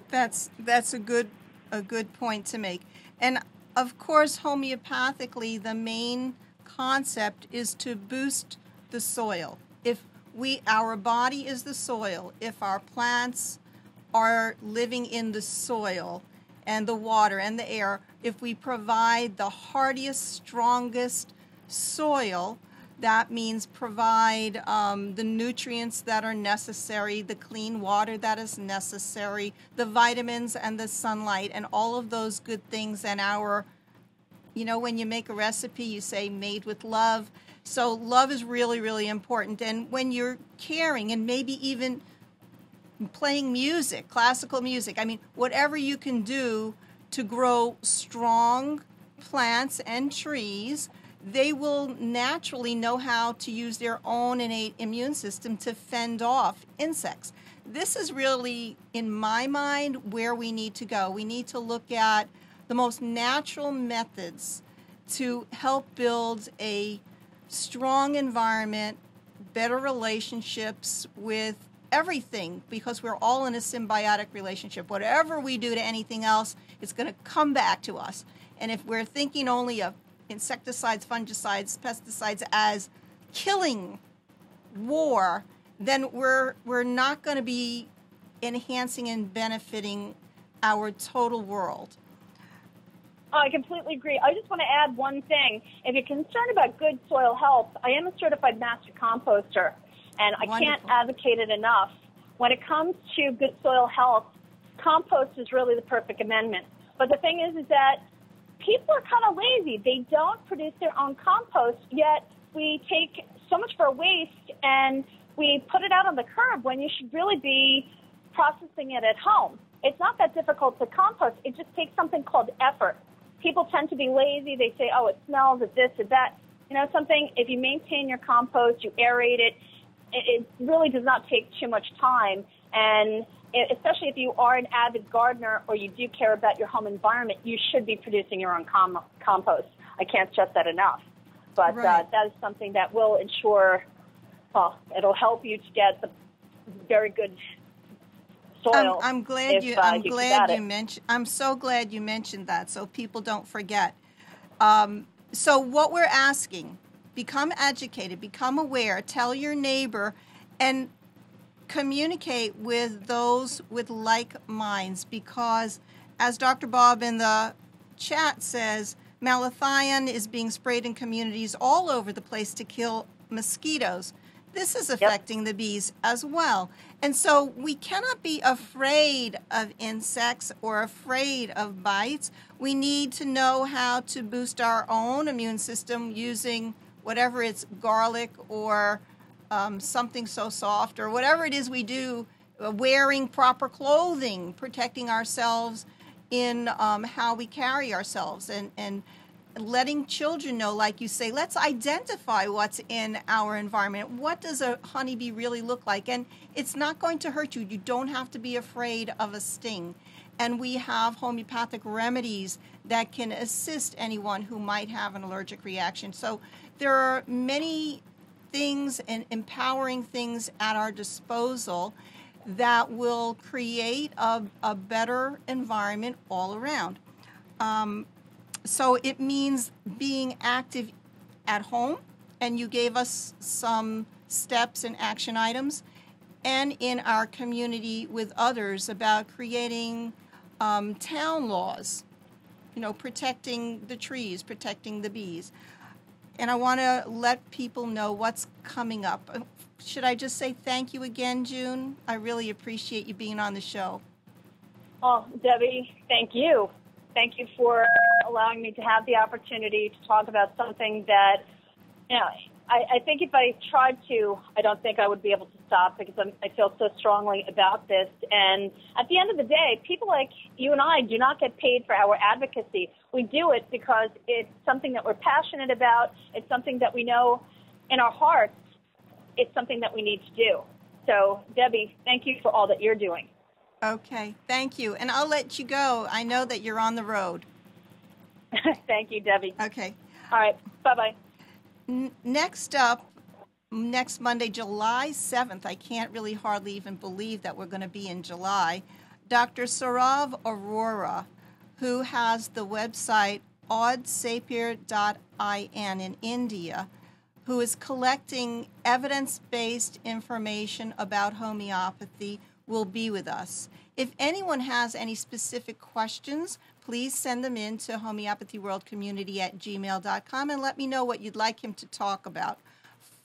That's that's a good a good point to make. And of course, homeopathically, the main concept is to boost the soil. If we our body is the soil, if our plants are living in the soil, and the water and the air, if we provide the hardiest, strongest soil, that means provide um, the nutrients that are necessary, the clean water that is necessary, the vitamins and the sunlight, and all of those good things. And our, you know, when you make a recipe, you say made with love. So, love is really, really important. And when you're caring and maybe even playing music, classical music, I mean, whatever you can do to grow strong plants and trees they will naturally know how to use their own innate immune system to fend off insects. This is really, in my mind, where we need to go. We need to look at the most natural methods to help build a strong environment, better relationships with everything because we're all in a symbiotic relationship. Whatever we do to anything else, it's going to come back to us. And if we're thinking only of insecticides, fungicides, pesticides as killing war, then we're we're not going to be enhancing and benefiting our total world. Oh, I completely agree. I just want to add one thing. If you're concerned about good soil health, I am a certified master composter, and I Wonderful. can't advocate it enough. When it comes to good soil health, compost is really the perfect amendment. But the thing is, is that people are kind of lazy. They don't produce their own compost, yet we take so much for waste and we put it out on the curb when you should really be processing it at home. It's not that difficult to compost. It just takes something called effort. People tend to be lazy. They say, oh, it smells, it's this, it's that. You know, something, if you maintain your compost, you aerate it, it, it really does not take too much time. And especially if you are an avid gardener or you do care about your home environment, you should be producing your own com- compost. I can't stress that enough. But uh, right. uh, that is something that will ensure, well, it'll help you to get the very good soil. I'm, I'm glad if, you. Uh, I'm you glad you mentioned. I'm so glad you mentioned that, so people don't forget. Um, so what we're asking: become educated, become aware, tell your neighbor, and communicate with those with like minds because, as Dr. Bob in the chat says, malathion is being sprayed in communities all over the place to kill mosquitoes. This is affecting yep. the bees as well. And so we cannot be afraid of insects or afraid of bites. We need to know how to boost our own immune system using whatever it's garlic or um, something so soft or whatever it is we do, uh, wearing proper clothing, protecting ourselves in um, how we carry ourselves, and, and letting children know, like you say, let's identify what's in our environment. What does a honeybee really look like? And it's not going to hurt you. You don't have to be afraid of a sting. And we have homeopathic remedies that can assist anyone who might have an allergic reaction. So there are many things and empowering things at our disposal that will create a, a better environment all around. Um, so it means being active at home, and you gave us some steps and action items, and in our community with others about creating um, town laws, you know, protecting the trees, protecting the bees and I want to let people know what's coming up. Uh, should I just say thank you again, June? I really appreciate you being on the show. Oh, Debbie, thank you. Thank you for allowing me to have the opportunity to talk about something that, you know, I, I think if I tried to, I don't think I would be able to stop because I'm, I feel so strongly about this. And at the end of the day, people like you and I do not get paid for our advocacy. We do it because it's something that we're passionate about. It's something that we know in our hearts. It's something that we need to do. So, Debbie, thank you for all that you're doing. Okay, thank you. And I'll let you go. I know that you're on the road. thank you, Debbie. Okay. All right. Bye bye next up, next Monday, July 7th, I can't really hardly even believe that we're going to be in July, Dr. Saurav Arora, who has the website oddsapier.in in India, who is collecting evidence based information about homeopathy, will be with us. If anyone has any specific questions, please send them in to homeopathyworldcommunity at gmail.com and let me know what you'd like him to talk about.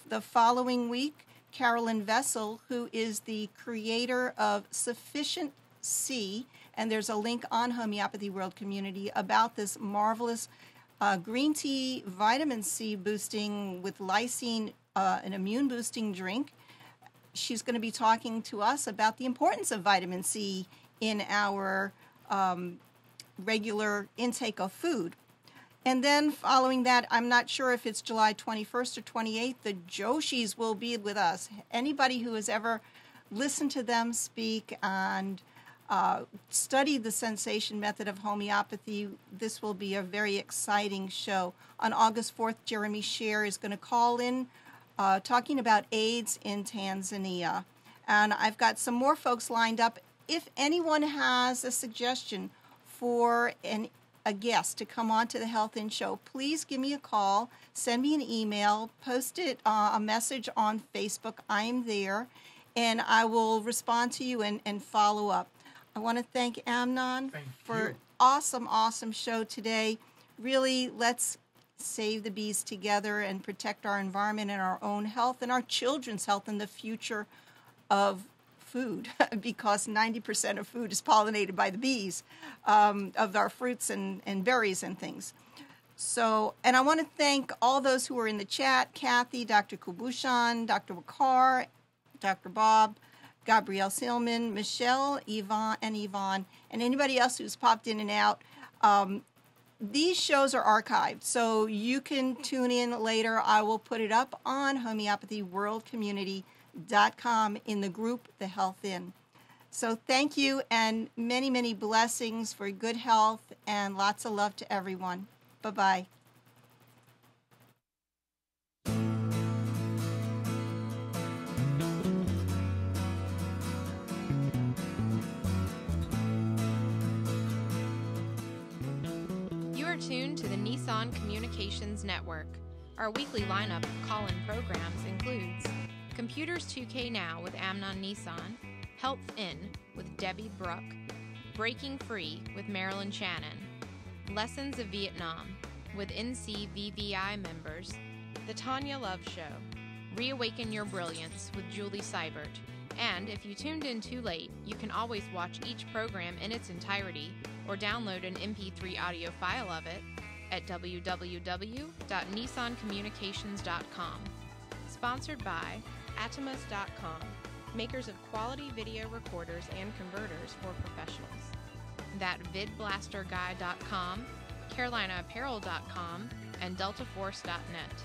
The following week, Carolyn Vessel, who is the creator of Sufficient C, and there's a link on Homeopathy World Community about this marvelous uh, green tea vitamin C boosting with lysine, uh, an immune boosting drink. She's going to be talking to us about the importance of vitamin C in our um, regular intake of food. And then following that, I'm not sure if it's July 21st or 28th, the Joshis will be with us. Anybody who has ever listened to them speak and uh, studied the sensation method of homeopathy, this will be a very exciting show. On August 4th, Jeremy Sherr is going to call in uh, talking about AIDS in Tanzania. And I've got some more folks lined up. If anyone has a suggestion for an, a guest to come on to the Health Inn Show, please give me a call, send me an email, post it uh, a message on Facebook. I'm there, and I will respond to you and, and follow up. I want to thank Amnon Thank for you. awesome, awesome show today. Really, let's save the bees together and protect our environment and our own health and our children's health and the future of food because 90% of food is pollinated by the bees um, of our fruits and, and berries and things. So, and I want to thank all those who are in the chat Kathy, Dr. Kubushan, Dr. Wakar, Dr. Bob, Gabrielle Silman, Michelle, Yvonne, and Yvonne, and anybody else who's popped in and out. Um, these shows are archived, so you can tune in later. I will put it up on homeopathyworldcommunity.com in the group The Health Inn. So thank you and many, many blessings for good health and lots of love to everyone. Bye bye. You are tuned to the Nissan Communications Network. Our weekly lineup of call in programs includes Computers 2K Now with Amnon Nissan, Health Inn with Debby Bruck, Breaking Free with Marilyn Shannon, Lessons of Vietnam with NCVVI members, The Tanya Love Show, Reawaken Your Brilliance with Julie Seibert. And if you tuned in too late, you can always watch each program in its entirety or download an MP3 audio file of it at www.nissancommunications.com. Sponsored by Atomos.com, makers of quality video recorders and converters for professionals. That vidblasterguy.com, CarolinaApparel.com, and DeltaForce.net.